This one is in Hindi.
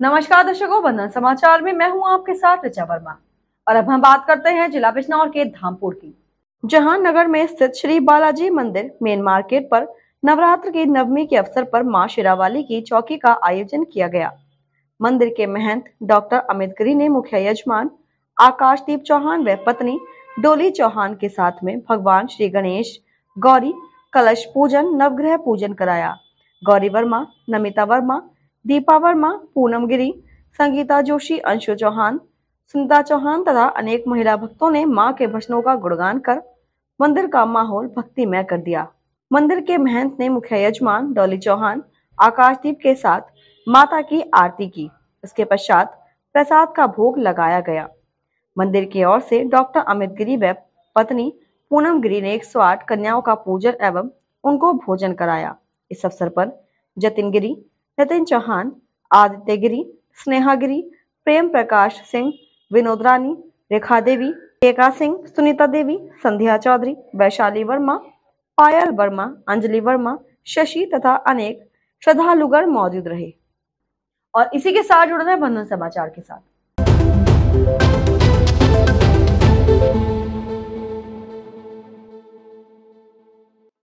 नमस्कार दर्शकों, बंधन समाचार में मैं हूँ आपके साथ ऋचा वर्मा। और अब हम बात करते हैं जिला बिजनौर के धामपुर की। जहाँ नगर में स्थित श्री बालाजी मंदिर मेन मार्केट पर नवरात्र की नवमी के अवसर पर माँ शेरावाली की चौकी का आयोजन किया गया। मंदिर के महंत डॉक्टर अमित गिरी ने मुख्य यजमान, आकाशदीप चौहान व पत्नी डोली चौहान के साथ में भगवान श्री गणेश, गौरी, कलश पूजन, नवग्रह पूजन कराया। गौरी वर्मा, नमिता वर्मा दीपा वर्मा पूनम गिरी संगीता जोशी, अंशु चौहान, सुनीता चौहान तथा अनेक महिला भक्तों ने माँ के भजनों का गुणगान कर मंदिर का माहौल भक्तिमय कर दिया। मंदिर के महंत ने मुख्य यजमान डॉली चौहान आकाशदीप के साथ माता की आरती की। इसके पश्चात प्रसाद का भोग लगाया गया। मंदिर की ओर से डॉक्टर अमित गिरी व पत्नी पूनम गिरी ने 108 कन्याओं का पूजन एवं उनको भोजन कराया। इस अवसर पर जतिन गिरी नितिन चौहान, आदित्य गिरी, स्नेहा गिरी, प्रेम प्रकाश सिंह, विनोद रानी, रेखा देवी टेका सिंह, सुनीता देवी, संध्या चौधरी, वैशाली वर्मा, पायल वर्मा, अंजलि वर्मा, शशि तथा अनेक श्रद्धालुगण मौजूद रहे। और इसी के साथ जुड़ना है बंधन समाचार के साथ।